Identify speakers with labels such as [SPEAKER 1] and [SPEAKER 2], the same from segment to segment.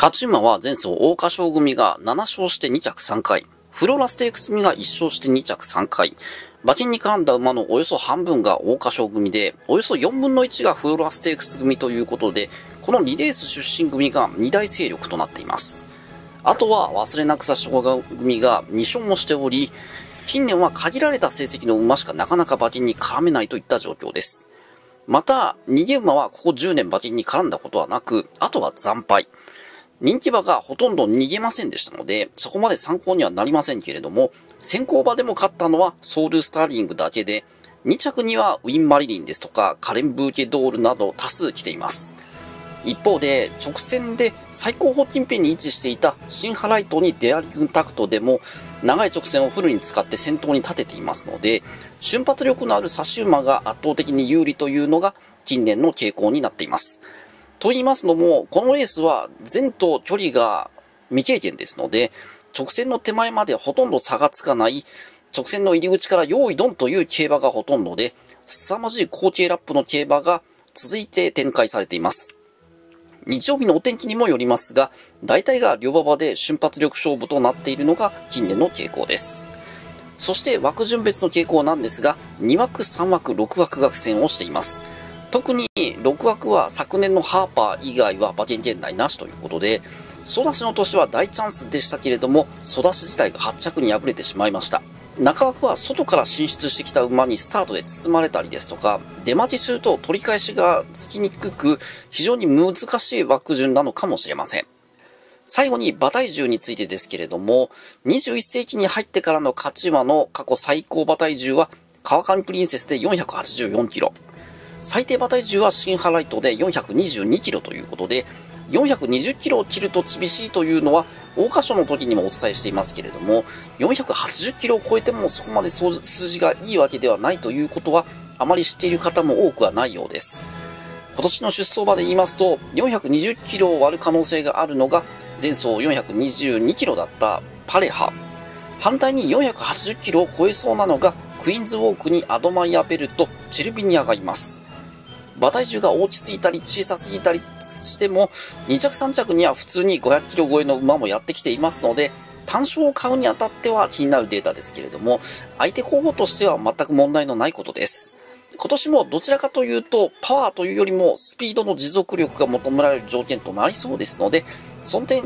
[SPEAKER 1] 勝ち馬は前走大花賞組が7勝して2着3回、フローラステークス組が1勝して2着3回、馬券に絡んだ馬のおよそ半分が大花賞組で、およそ4分の1がフローラステークス組ということで、この2レース出身組が2大勢力となっています。あとは忘れなくさ小賀組が2勝もしており、近年は限られた成績の馬しかなかなか馬券に絡めないといった状況です。また、逃げ馬はここ10年馬券に絡んだことはなく、あとは惨敗。人気馬がほとんど逃げませんでしたので、そこまで参考にはなりませんけれども、先行馬でも勝ったのはソウルスターリングだけで、2着にはウィン・マリリンですとかカレン・ブーケドールなど多数来ています。一方で、直線で最高峰近辺に位置していたシンハライトにデアリングタクトでも、長い直線をフルに使って先頭に立てていますので、瞬発力のある差し馬が圧倒的に有利というのが近年の傾向になっています。と言いますのも、このレースは前と距離が未経験ですので、直線の手前までほとんど差がつかない、直線の入り口から用意ドンという競馬がほとんどで、凄まじい高級ラップの競馬が続いて展開されています。日曜日のお天気にもよりますが、大体が両馬場で瞬発力勝負となっているのが近年の傾向です。そして枠順別の傾向なんですが、2枠、3枠、6枠が苦戦をしています。特に6枠は昨年のハーパー以外は馬券圏内なしということで、ソダシの年は大チャンスでしたけれども、ソダシ自体が8着に敗れてしまいました。中枠は外から進出してきた馬にスタートで包まれたりですとか、出待ちすると取り返しがつきにくく、非常に難しい枠順なのかもしれません。最後に馬体重についてですけれども、21世紀に入ってからの勝ち馬の過去最高馬体重は、川上プリンセスで484キロ。最低馬体重はシンハライトで422キロということで、420キロを切ると厳しいというのは、大箇所の時にもお伝えしていますけれども、480キロを超えてもそこまで数字がいいわけではないということは、あまり知っている方も多くはないようです。今年の出走馬で言いますと、420キロを割る可能性があるのが、前走422キロだったパレハ。反対に480キロを超えそうなのが、クイーンズウォークにアドマイアベルト、チェルビニアがいます。馬体重が落ち着いたり小さすぎたりしても、2着3着には普通に500キロ超えの馬もやってきていますので、単勝を買うにあたっては気になるデータですけれども、相手候補としては全く問題のないことです。今年もどちらかというと、パワーというよりもスピードの持続力が求められる条件となりそうですので、その点、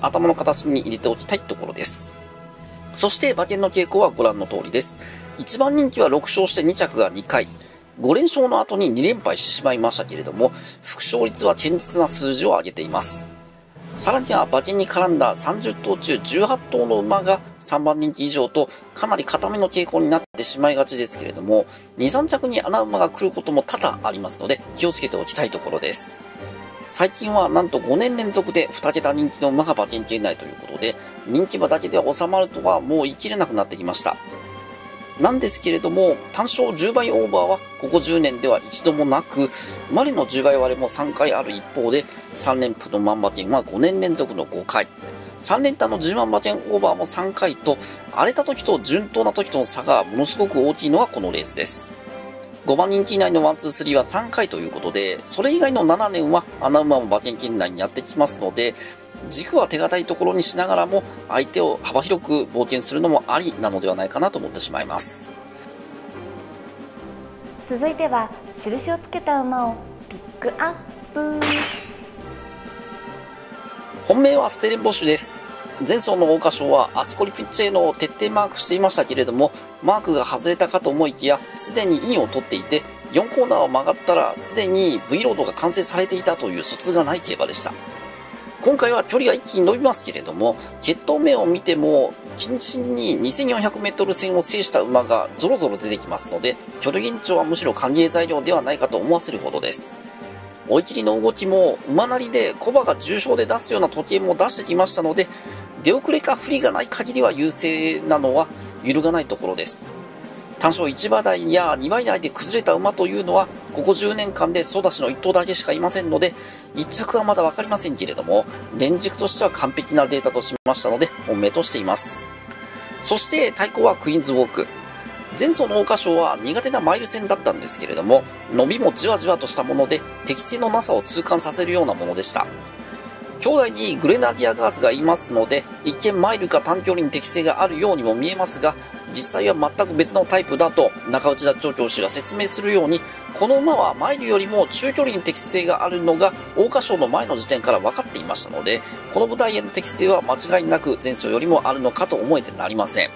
[SPEAKER 1] 頭の片隅に入れておきたいところです。そして馬券の傾向はご覧の通りです。1番人気は6勝して2着が2回。5連勝の後に2連敗してしまいましたけれども、副勝率は堅実な数字を上げています。さらには馬券に絡んだ30頭中18頭の馬が3番人気以上とかなり固めの傾向になってしまいがちですけれども、2、3着に穴馬が来ることも多々ありますので気をつけておきたいところです。最近はなんと5年連続で2桁人気の馬が馬券圏内ということで、人気馬だけで収まるとはもう言い切れなくなってきました。なんですけれども、単勝10倍オーバーはここ10年では一度もなく、マリの10倍割れも3回ある一方で、3連符の万馬券は5年連続の5回。3連単の10万馬券オーバーも3回と、荒れた時と順当な時との差がものすごく大きいのがこのレースです。5番人気以内の1、2、3は3回ということで、それ以外の7年は穴馬も馬券圏内にやってきますので、軸は手堅いところにしながらも、相手を幅広く冒険するのもありなのではないかなと思ってしまいます。
[SPEAKER 2] 続いては、印をつけた馬をピックアップ。
[SPEAKER 1] 本命はステレンボッシュです。前走の桜花賞はアスコリピッチェの徹底マークしていましたけれども、マークが外れたかと思いきや、すでにインを取っていて、4コーナーを曲がったらすでに V ロードが完成されていたという卒がない競馬でした。今回は距離が一気に伸びますけれども、血統面を見ても、近々に 2400m 戦を制した馬がゾロゾロ出てきますので、距離延長はむしろ歓迎材料ではないかと思わせるほどです。追い切りの動きも馬なりでコバが重賞で出すような時計も出してきましたので、出遅れか不利がない限りは優勢なのは揺るがないところです。単勝1馬台や2倍台で崩れた馬というのは、ここ10年間でソダシの1頭だけしかいませんので、1着はまだ分かりませんけれども、連軸としては完璧なデータとしましたので、本命としています。そして対抗はクイーンズウォーク。前走の桜花賞は苦手なマイル戦だったんですけれども、伸びもじわじわとしたもので、適性のなさを痛感させるようなものでした。兄弟にグレナディアガーズがいますので、一見マイルか短距離に適性があるようにも見えますが、実際は全く別のタイプだと中内田調教師が説明するように、この馬はマイルよりも中距離に適性があるのが桜花賞の前の時点から分かっていましたので、この舞台への適性は間違いなく前走よりもあるのかと思えてなりません。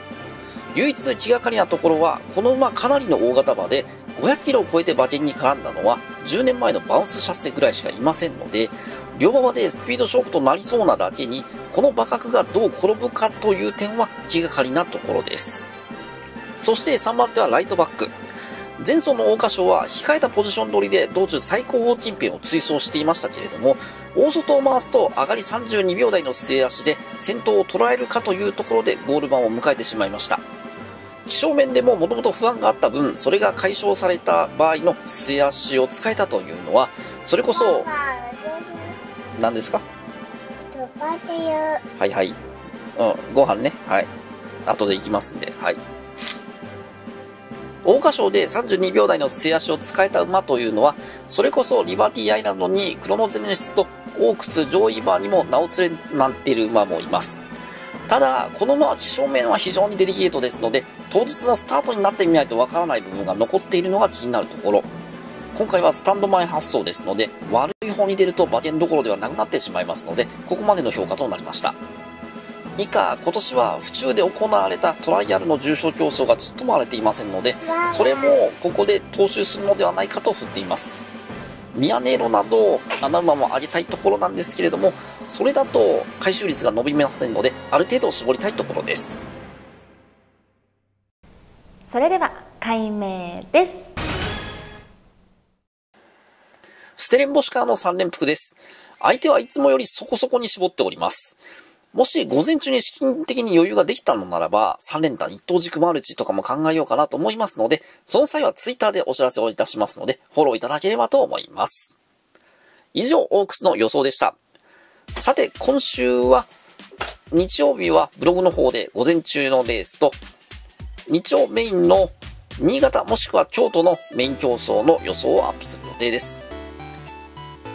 [SPEAKER 1] 唯一気がかりなところは、この馬かなりの大型馬で、500キロを超えて馬券に絡んだのは、10年前のバウンスシャッセぐらいしかいませんので、両馬場でスピード勝負となりそうなだけに、この馬格がどう転ぶかという点は気がかりなところです。そして3番手はライトバック。前走の桜花賞は控えたポジション取りで道中最高峰近辺を追走していましたけれども、大外を回すと上がり32秒台の末足で先頭を捉えるかというところでゴール板を迎えてしまいました。気象面でももともと不安があった分、それが解消された場合の末足を使えたというのは、それこそ何ですか？はいはい。うん、ご飯ね。はい。後で行きますんで。はい。桜花賞で32秒台の末足を使えた馬というのは、それこそリバティアイランドにクロノゼネシスとオークス上位馬にも名を連れなっている馬もいます。ただ、この馬は気象面は非常にデリケートですので、当日のスタートになってみないとわからない部分が残っているのが気になるところ。今回はスタンド前発送ですので、悪い方に出ると馬券どころではなくなってしまいますので、ここまでの評価となりました。以下、今年は府中で行われたトライアルの重賞競争がちっとも荒れていませんので、それもここで踏襲するのではないかと振っています。ミアネーロなど穴馬も上げたいところなんですけれども、それだと回収率が伸びませんので、ある程度絞りたいところです。
[SPEAKER 2] それでは、解明です。
[SPEAKER 1] ステレンボシからの3連複です。相手はいつもよりそこそこに絞っております。もし午前中に資金的に余裕ができたのならば、3連単一等軸マルチとかも考えようかなと思いますので、その際はツイッターでお知らせをいたしますので、フォローいただければと思います。以上、オークスの予想でした。さて、今週は、日曜日はブログの方で午前中のレースと、日曜メインの新潟もしくは京都のメイン競争の予想をアップする予定です。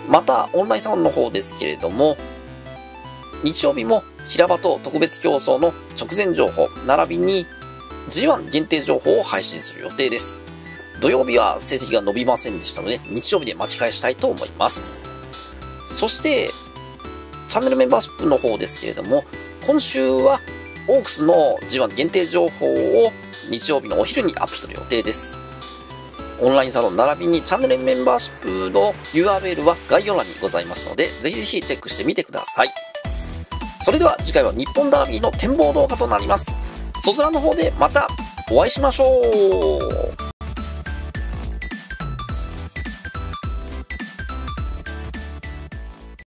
[SPEAKER 1] また、オンラインサロンの方ですけれども、日曜日も平場と特別競争の直前情報、並びに G1 限定情報を配信する予定です。土曜日は成績が伸びませんでしたので、日曜日で巻き返したいと思います。そして、チャンネルメンバーシップの方ですけれども、今週はオークスの G1 限定情報を日曜日のお昼にアップする予定です。オンラインサロン並びにチャンネルメンバーシップの URL は概要欄にございますので、ぜひぜひチェックしてみてください。それでは次回は日本ダービーの展望動画となります。そちらの方でまたお会いしましょう